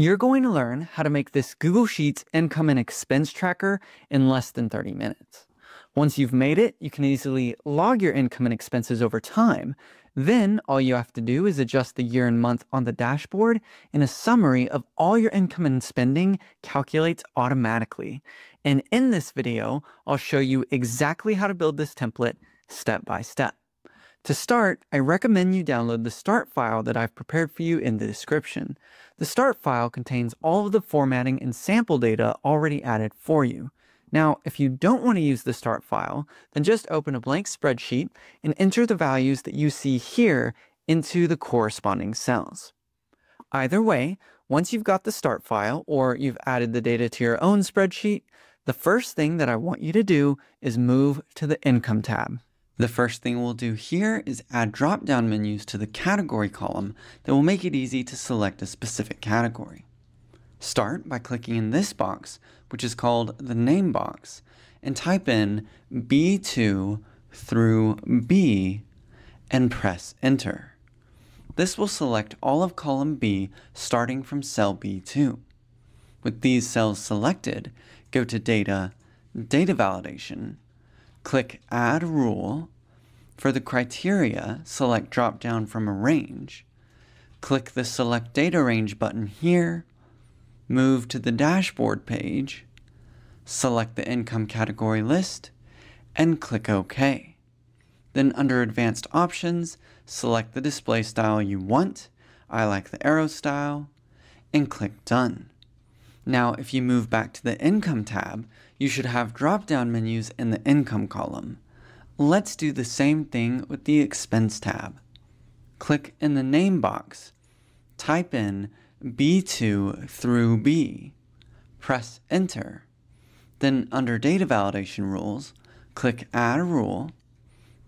You're going to learn how to make this Google Sheets income and expense tracker in less than 30 minutes. Once you've made it, you can easily log your income and expenses over time. Then all you have to do is adjust the year and month on the dashboard and a summary of all your income and spending calculates automatically. And in this video, I'll show you exactly how to build this template step by step. To start, I recommend you download the start file that I've prepared for you in the description. The start file contains all of the formatting and sample data already added for you. Now, if you don't want to use the start file, then just open a blank spreadsheet and enter the values that you see here into the corresponding cells. Either way, once you've got the start file or you've added the data to your own spreadsheet, the first thing that I want you to do is move to the Income tab. The first thing we'll do here is add drop-down menus to the category column that will make it easy to select a specific category. Start by clicking in this box, which is called the name box, and type in B2 through B and press enter. This will select all of column B starting from cell B2. With these cells selected, go to Data, Data Validation, click Add Rule. For the criteria, select drop down from a range. Click the Select Data Range button here, move to the dashboard page, select the income category list, and click OK. Then under Advanced Options, select the display style you want. I like the arrow style, and click Done. Now, if you move back to the Income tab, you should have drop-down menus in the Income column. Let's do the same thing with the Expense tab. Click in the Name box. Type in B2 through B. Press Enter. Then under Data Validation Rules, click Add a Rule.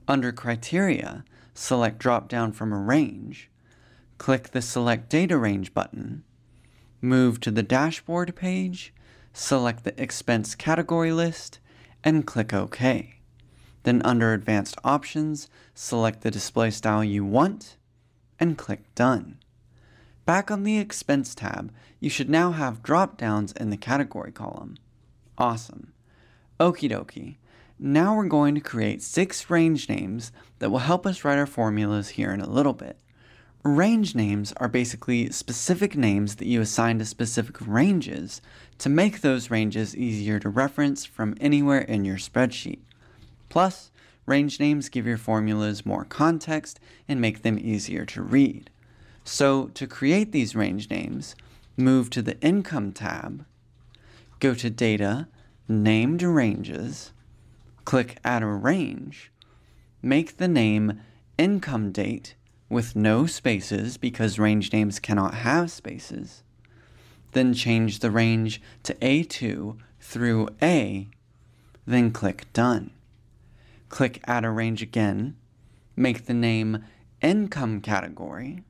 Under Criteria, select drop down from a range. Click the Select Data Range button Move to the dashboard page, select the expense category list, and click OK. Then under Advanced Options, select the display style you want, and click Done. Back on the Expense tab, you should now have drop-downs in the category column. Awesome. Okie dokie. Now we're going to create six range names that will help us write our formulas here in a little bit. Range names are basically specific names that you assign to specific ranges to make those ranges easier to reference from anywhere in your spreadsheet. Plus, range names give your formulas more context and make them easier to read. So to create these range names, move to the Income tab, go to Data, Named Ranges, click Add a Range, make the name Income Date with no spaces because range names cannot have spaces. Then change the range to A2 through A, then click Done. Click Add a Range again, make the name Income category,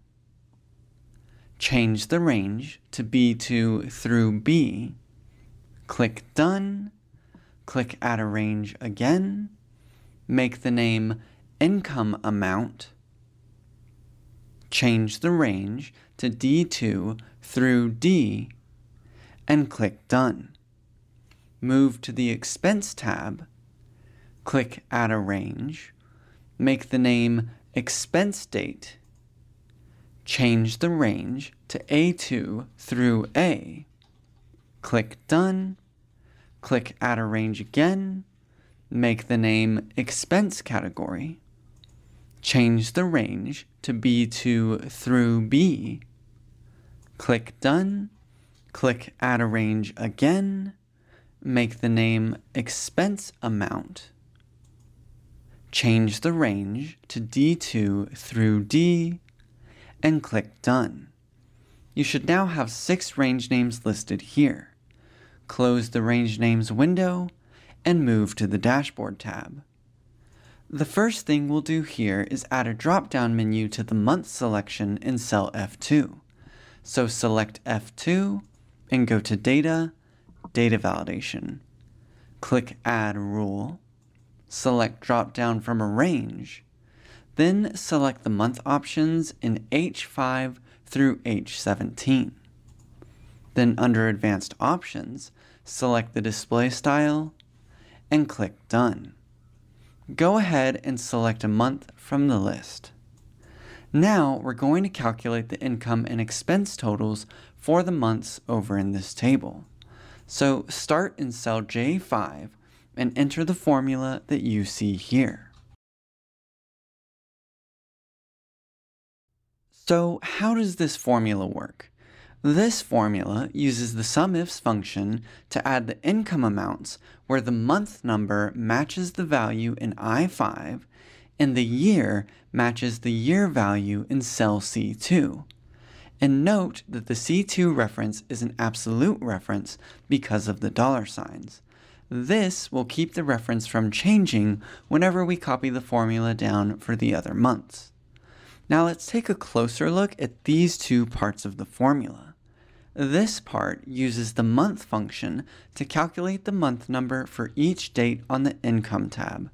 change the range to B2 through B, click Done, click Add a Range again, make the name Income Amount, change the range to D2 through D, and click Done. Move to the Expense tab, click Add a Range, make the name Expense Date, change the range to A2 through A, click Done, click Add a Range again, make the name Expense Category, change the range to B2 through B. Click Done, click Add a Range again, make the name Expense Amount, change the range to D2 through D, and click Done. You should now have six range names listed here. Close the Range Names window and move to the Dashboard tab. The first thing we'll do here is add a drop-down menu to the month selection in cell F2. So select F2 and go to Data, Data Validation. Click Add Rule. Select drop-down from a range. Then select the month options in H5 through H17. Then under Advanced Options, select the display style and click Done. Go ahead and select a month from the list. Now we're going to calculate the income and expense totals for the months over in this table. So start in cell J5 and enter the formula that you see here. So how does this formula work? This formula uses the SUMIFS function to add the income amounts where the month number matches the value in I5 and the year matches the year value in cell C2. And note that the C2 reference is an absolute reference because of the dollar signs. This will keep the reference from changing whenever we copy the formula down for the other months. Now let's take a closer look at these two parts of the formula. This part uses the month function to calculate the month number for each date on the income tab.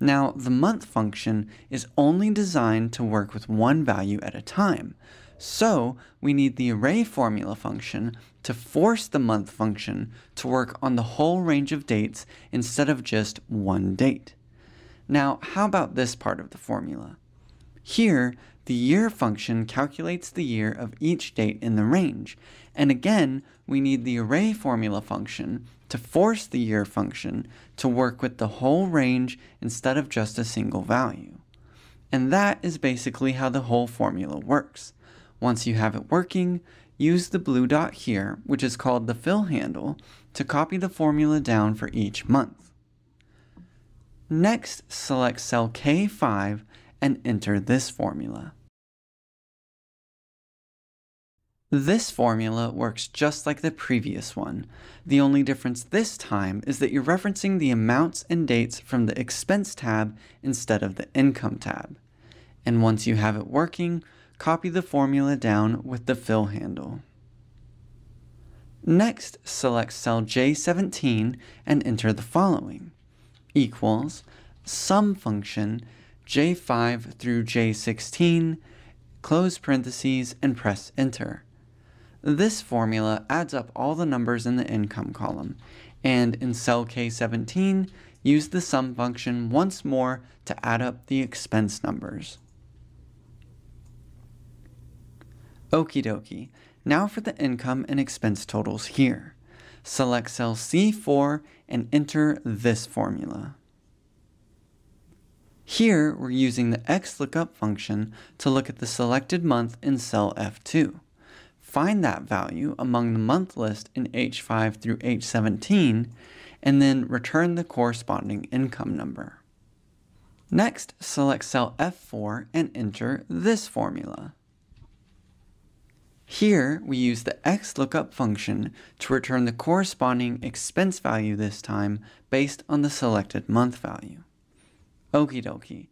Now, the month function is only designed to work with one value at a time, so we need the array formula function to force the month function to work on the whole range of dates instead of just one date. Now, how about this part of the formula? Here, the year function calculates the year of each date in the range, and again, we need the array formula function to force the year function to work with the whole range instead of just a single value. And that is basically how the whole formula works. Once you have it working, use the blue dot here, which is called the fill handle, to copy the formula down for each month. Next, select cell K5 and enter this formula. This formula works just like the previous one. The only difference this time is that you're referencing the amounts and dates from the expense tab instead of the income tab. And once you have it working, copy the formula down with the fill handle. Next, select cell J17 and enter the following. Equals sum function J5 through J16, close parentheses, and press enter. This formula adds up all the numbers in the income column, and in cell K17, use the sum function once more to add up the expense numbers. Okie dokie, now for the income and expense totals here. Select cell C4 and enter this formula. Here, we're using the XLOOKUP function to look at the selected month in cell F2 find that value among the month list in H5 through H17, and then return the corresponding income number. Next, select cell F4 and enter this formula. Here, we use the XLOOKUP function to return the corresponding expense value this time based on the selected month value. Okie dokie.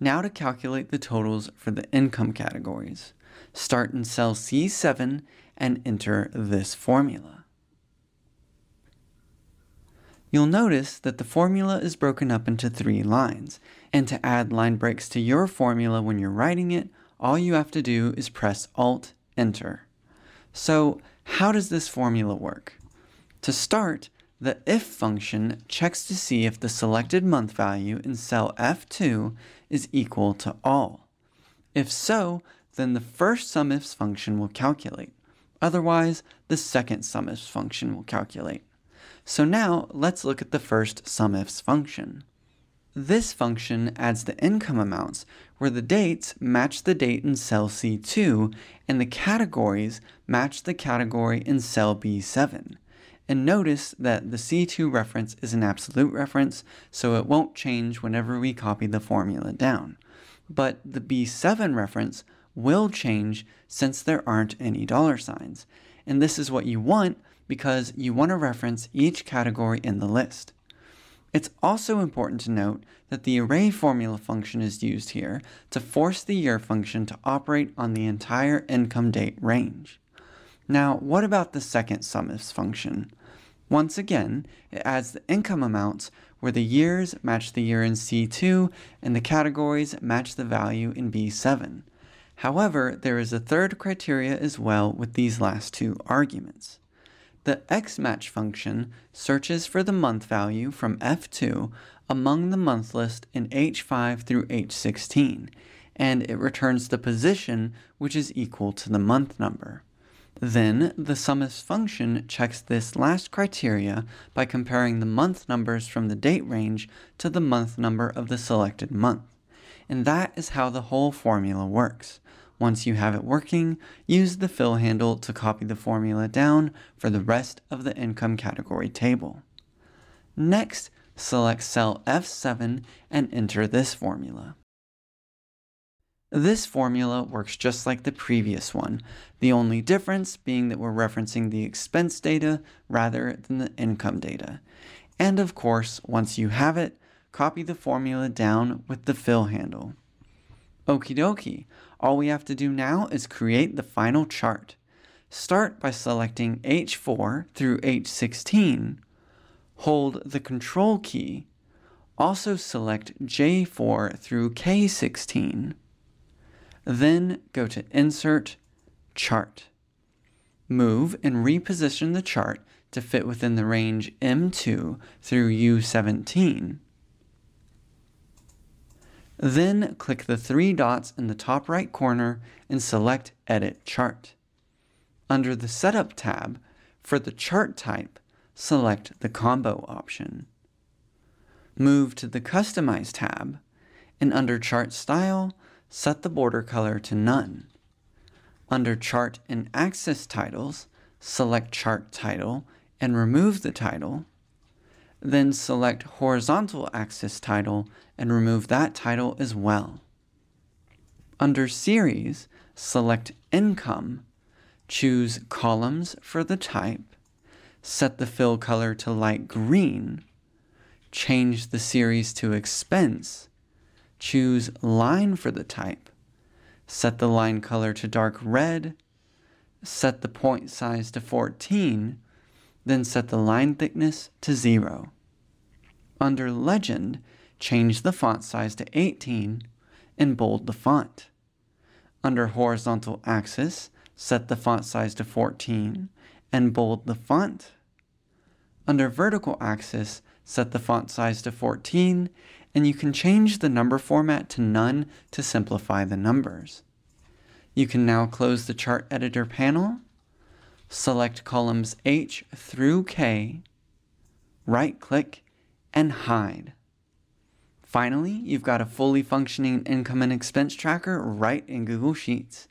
Now to calculate the totals for the income categories start in cell C7 and enter this formula. You'll notice that the formula is broken up into three lines, and to add line breaks to your formula when you're writing it, all you have to do is press Alt Enter. So how does this formula work? To start, the if function checks to see if the selected month value in cell F2 is equal to all. If so, then the first SUMIFS function will calculate. Otherwise, the second SUMIFS function will calculate. So now let's look at the first SUMIFS function. This function adds the income amounts where the dates match the date in cell C2 and the categories match the category in cell B7. And notice that the C2 reference is an absolute reference, so it won't change whenever we copy the formula down. But the B7 reference will change since there aren't any dollar signs. And this is what you want because you want to reference each category in the list. It's also important to note that the array formula function is used here to force the year function to operate on the entire income date range. Now, what about the second SUMIFS function? Once again, it adds the income amounts where the years match the year in C2 and the categories match the value in B7. However, there is a third criteria as well with these last two arguments. The xmatch function searches for the month value from F2 among the month list in H5 through H16, and it returns the position which is equal to the month number. Then the SUMIFS function checks this last criteria by comparing the month numbers from the date range to the month number of the selected month. And that is how the whole formula works. Once you have it working, use the fill handle to copy the formula down for the rest of the income category table. Next, select cell F7 and enter this formula. This formula works just like the previous one, the only difference being that we're referencing the expense data rather than the income data. And of course, once you have it, copy the formula down with the fill handle. Okie dokie, all we have to do now is create the final chart. Start by selecting H4 through H16, hold the Control key, also select J4 through K16, then go to Insert, Chart. Move and reposition the chart to fit within the range M2 through U17. Then click the three dots in the top right corner and select Edit Chart. Under the Setup tab, for the chart type, select the Combo option. Move to the Customize tab, and under Chart Style, set the border color to none. Under Chart and Axis titles, select Chart Title and remove the title. Then select Horizontal Axis Title and remove that title as well. Under Series, select Income, choose Columns for the type, set the fill color to light green, change the series to Expense, choose line for the type, set the line color to dark red, set the point size to 14, then set the line thickness to 0. Under Legend, change the font size to 18 and bold the font. Under Horizontal Axis, set the font size to 14 and bold the font. Under Vertical Axis, set the font size to 14 and you can change the number format to none to simplify the numbers. You can now close the chart editor panel, select columns H through K, right click, and hide. Finally, you've got a fully functioning income and expense tracker right in Google Sheets.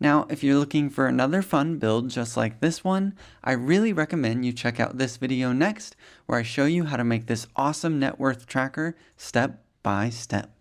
Now, if you're looking for another fun build just like this one, I really recommend you check out this video next where I show you how to make this awesome net worth tracker step by step.